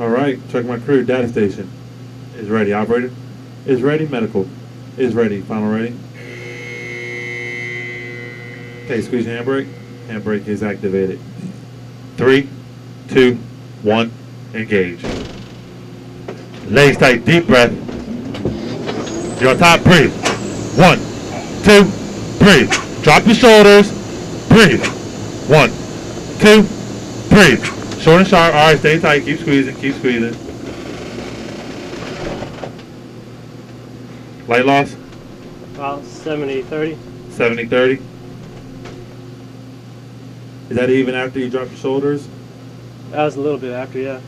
All right, check my crew. Data station is ready. Operator is ready. Medical is ready. Final ready. Okay, squeeze your handbrake. Handbrake is activated. Three, two, one, engage. Legs tight, deep breath. You're on top, breathe. One, two, breathe. Drop your shoulders, breathe. One, two, breathe. Short and sharp. All right, stay tight. Keep squeezing. Keep squeezing. Light loss, About 70 30. 70 30. Is that even after you drop your shoulders? That was a little bit after, yeah.